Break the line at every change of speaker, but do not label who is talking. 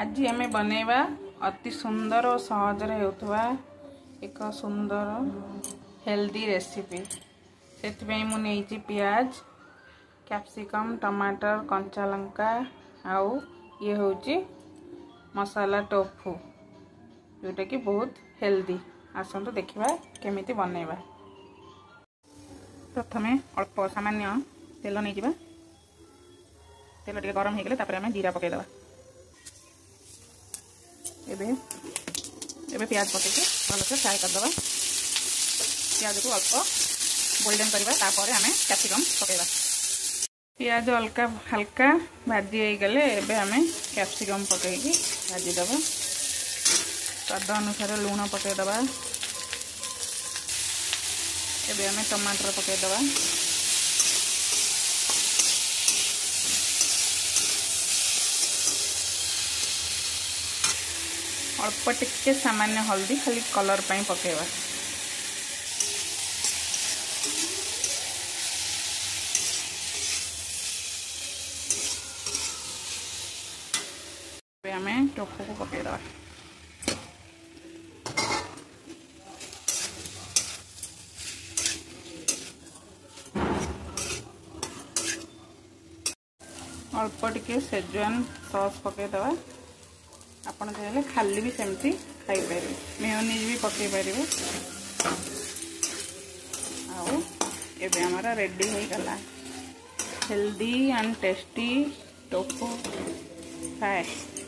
आज आम बनवा अति सुंदर और सहज हो एक सुंदर हेल्दी रेसीपी से मुझे पिज कैप्सिकम टमाटर कंचा लंका आउ ये हूँ मसाला टोफू जोटा कि बहुत हेल्दी आसत देखा केमी बनवा प्रथम अल्प सामान्य तेल नहीं जा तेल टे गरम होगी जीरा पकईदे एवं पिज पक भलसे फ्राए करद पिज को अल्प गोल्डेन करवामें कैपसिकम पक पिज हल्का हल्का भाजीगले आम कैप्सिकम पकईक भाजीद स्वाद अनुसार लुण पकईदे आम टमाटर पकईदबा अल्प टिके सामान्य हल्दी खाली कलर पर पकेबा अल्प टिके सेजवान सस् पकईदेबा ଆପଣ ଚାହିଁଲେ ଖାଲି ବି ସେମିତି ଖାଇପାରିବେ ମେଓନିଜ୍ ବି ପକାଇ ପାରିବେ ଆଉ ଏବେ ଆମର ରେଡ଼ି ହୋଇଗଲା healthy and tasty tofu fry